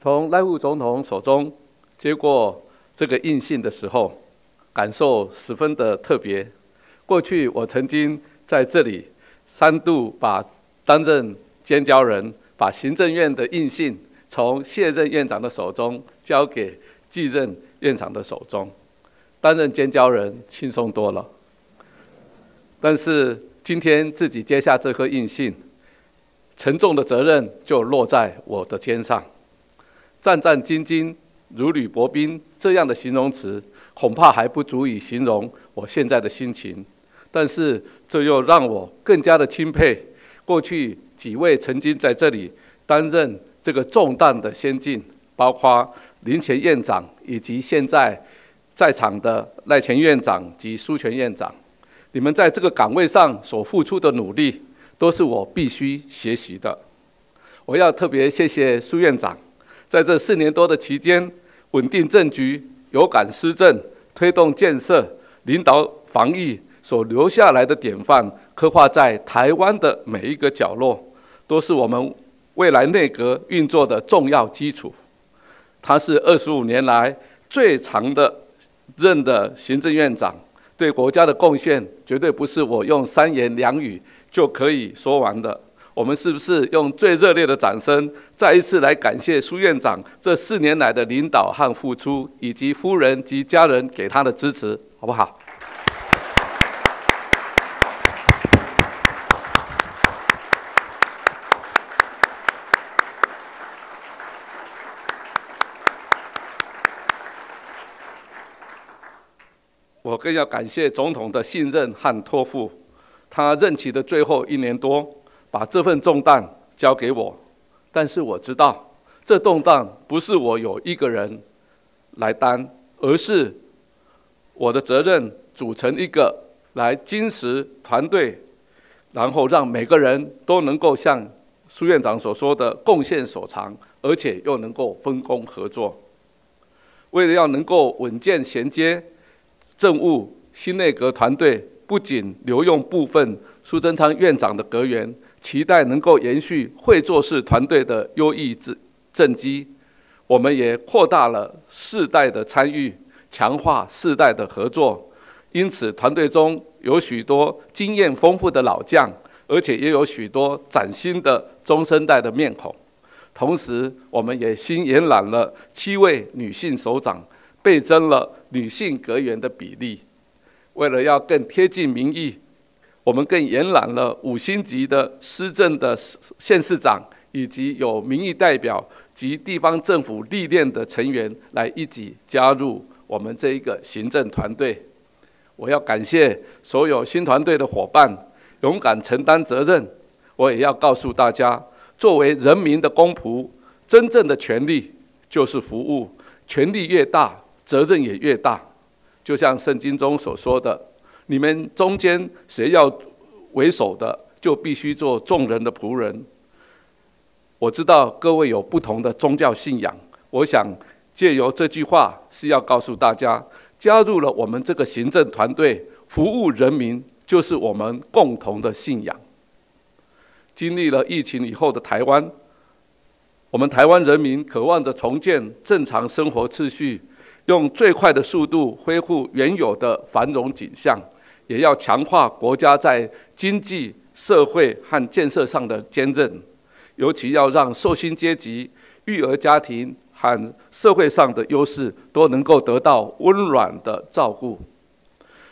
从赖副总统手中接过这个印信的时候，感受十分的特别。过去我曾经在这里三度把担任监交人，把行政院的印信从卸任院长的手中交给继任院长的手中，担任监交人轻松多了。但是今天自己接下这颗印信，沉重的责任就落在我的肩上。战战兢兢、如履薄冰这样的形容词，恐怕还不足以形容我现在的心情。但是这又让我更加的钦佩过去几位曾经在这里担任这个重担的先进，包括林前院长以及现在在场的赖前院长及苏全院长。你们在这个岗位上所付出的努力，都是我必须学习的。我要特别谢谢苏院长。在这四年多的期间，稳定政局、有感施政、推动建设、领导防疫所留下来的典范，刻画在台湾的每一个角落，都是我们未来内阁运作的重要基础。他是二十五年来最长的任的行政院长，对国家的贡献绝对不是我用三言两语就可以说完的。我们是不是用最热烈的掌声，再一次来感谢苏院长这四年来的领导和付出，以及夫人及家人给他的支持，好不好？我更要感谢总统的信任和托付，他任期的最后一年多。把这份重担交给我，但是我知道，这重担不是我有一个人来担，而是我的责任组成一个来金石团队，然后让每个人都能够像苏院长所说的贡献所长，而且又能够分工合作。为了要能够稳健衔接政务，新内阁团队不仅留用部分苏贞昌院长的阁员。期待能够延续会做事团队的优异政政绩，我们也扩大了世代的参与，强化世代的合作。因此，团队中有许多经验丰富的老将，而且也有许多崭新的中生代的面孔。同时，我们也新延揽了七位女性首长，倍增了女性阁员的比例。为了要更贴近民意。我们更延揽了五星级的施政的县市长，以及有民意代表及地方政府历练的成员来一起加入我们这一个行政团队。我要感谢所有新团队的伙伴，勇敢承担责任。我也要告诉大家，作为人民的公仆，真正的权利就是服务，权力越大，责任也越大。就像圣经中所说的。你们中间谁要为首的，就必须做众人的仆人。我知道各位有不同的宗教信仰，我想借由这句话是要告诉大家，加入了我们这个行政团队，服务人民就是我们共同的信仰。经历了疫情以后的台湾，我们台湾人民渴望着重建正常生活秩序，用最快的速度恢复原有的繁荣景象。也要强化国家在经济社会和建设上的坚韧，尤其要让受薪阶级、育儿家庭和社会上的优势都能够得到温暖的照顾。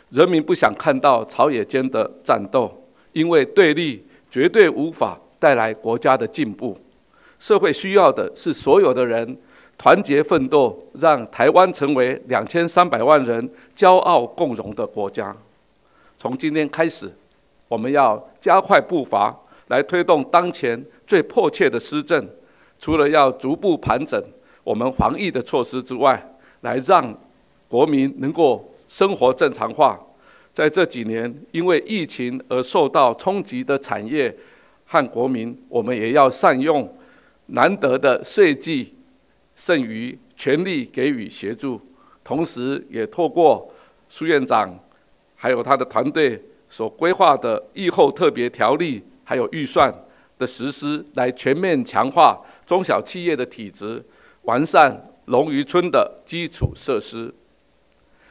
人民不想看到朝野间的战斗，因为对立绝对无法带来国家的进步。社会需要的是所有的人团结奋斗，让台湾成为两千三百万人骄傲共荣的国家。从今天开始，我们要加快步伐，来推动当前最迫切的施政。除了要逐步盘整我们防疫的措施之外，来让国民能够生活正常化。在这几年因为疫情而受到冲击的产业和国民，我们也要善用难得的税季剩余，全力给予协助。同时，也透过苏院长。还有他的团队所规划的疫后特别条例，还有预算的实施，来全面强化中小企业的体质，完善龙渔村的基础设施。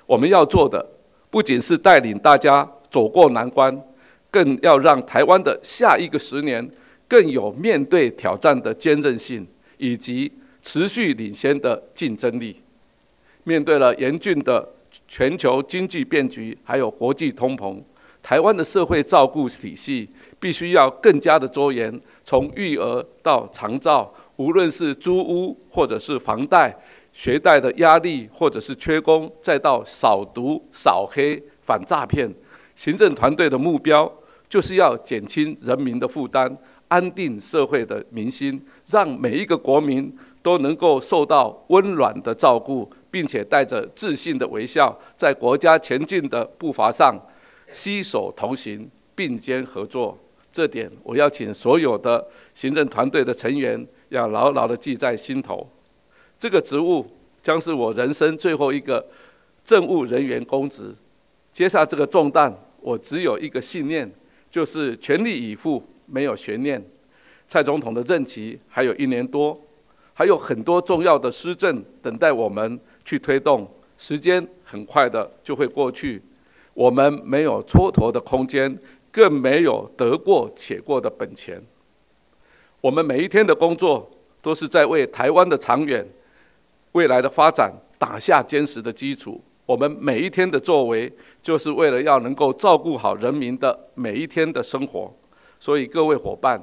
我们要做的，不仅是带领大家走过难关，更要让台湾的下一个十年更有面对挑战的坚韧性，以及持续领先的竞争力。面对了严峻的全球经济变局，还有国际通膨，台湾的社会照顾体系必须要更加的周延，从育儿到长照，无论是租屋或者是房贷、学贷的压力，或者是缺工，再到扫毒、扫黑、反诈骗，行政团队的目标就是要减轻人民的负担，安定社会的民心，让每一个国民都能够受到温暖的照顾。并且带着自信的微笑，在国家前进的步伐上携手同行、并肩合作。这点，我要请所有的行政团队的成员要牢牢的记在心头。这个职务将是我人生最后一个政务人员公职。接下这个重担，我只有一个信念，就是全力以赴，没有悬念。蔡总统的任期还有一年多，还有很多重要的施政等待我们。去推动，时间很快的就会过去，我们没有蹉跎的空间，更没有得过且过的本钱。我们每一天的工作，都是在为台湾的长远、未来的发展打下坚实的基础。我们每一天的作为，就是为了要能够照顾好人民的每一天的生活。所以各位伙伴，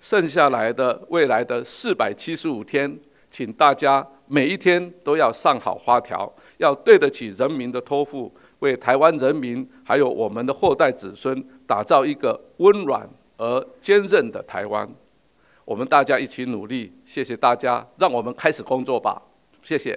剩下来的未来的四百七十五天，请大家。每一天都要上好花条，要对得起人民的托付，为台湾人民还有我们的后代子孙打造一个温暖而坚韧的台湾。我们大家一起努力，谢谢大家，让我们开始工作吧，谢谢。